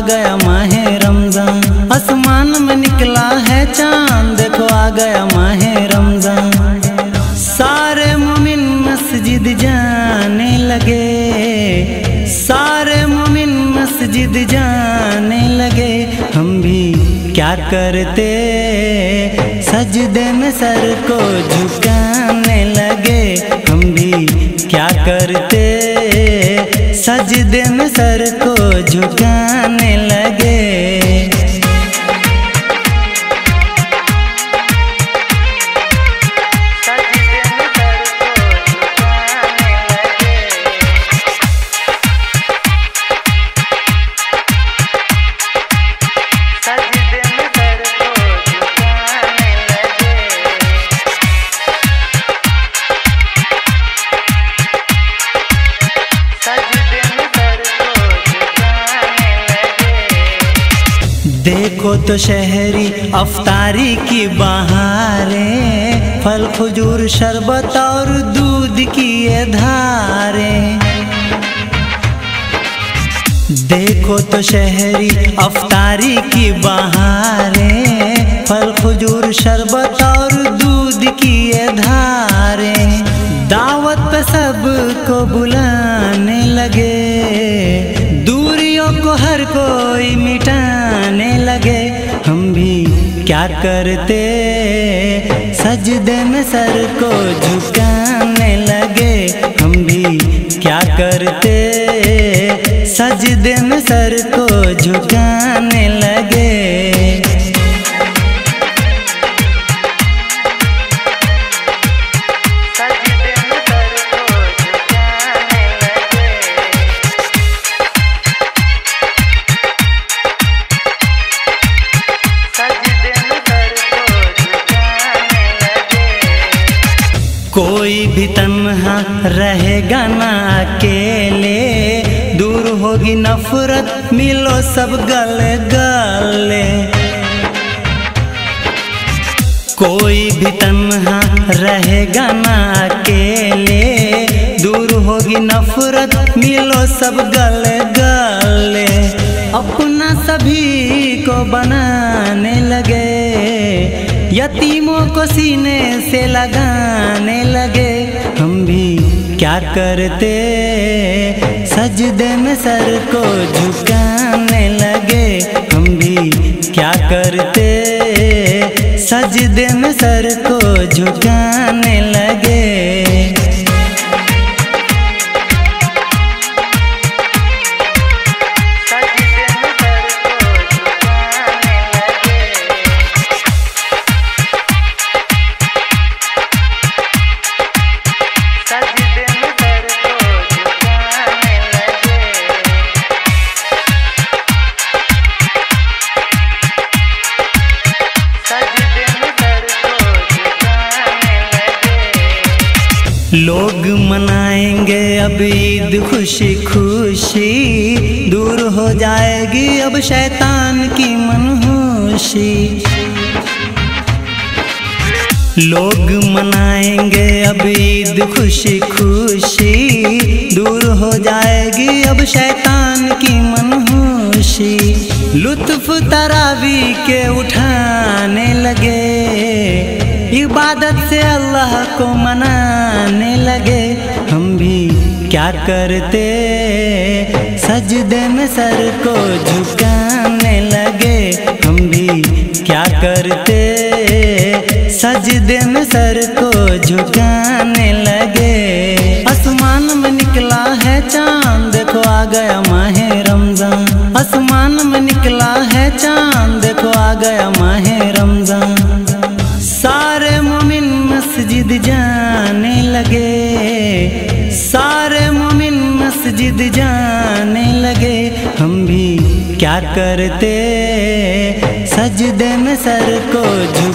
गया माहे रमज़ान। आसमान में निकला है चाँद, देखो आ गया माहे रमज़ान। सारे मोमिन मस्जिद जाने लगे। सारे मोमिन मस्जिद जाने लगे। हम भी क्या करते? सजदे में सर को झुकाने लगे। हम भी क्या करते? सजदे में सर को झुकाने देखो तो शहरी अफतारी की बहारें, फल, खजूर, शरबत और दूध की ये धारें। देखो तो शहरी अफतारी की बहारें, फल, खजूर, शरबत और दूध की ये धारें। दावत पे सबको बुलाने लगे, दूरियों को हर कोई क्या करते? सजदे में सर को झुकाने भी तन्हा रहेगा ना अकेले। दूर होगी नफरत, मिलो सब गले गले कोई भी तन्हा रहेगा ना अकेले। दूर होगी नफरत, मिलो सब गले गले अपना सभी को बनाने लगे। यतीमों को सीने से लगाने लगे। हम भी क्या करते? सजदे में सर को झुकाने लगे। हम भी क्या करते? सजदे में सर को झुकाने लगे। लोग मनाएँगे अब ईद खुशी खुशी दूर हो जाएगी अब शैतान की मनहूशी लोग मनाएँगे अब ईद खुशी खुशी दूर हो जाएगी अब शैतान की मनहूशी लुत्फ तरावी के उठाने लगे। इबादत से अल्लाह को मनाने लगे। हम भी क्या करते? सजदे में सर को झुकाने लगे। हम भी क्या करते? सजदे में सर को झुकाने लगे। सारे मुमिन मस्जिद जाने लगे। हम भी क्या करते? सजदे में सर को झुकाने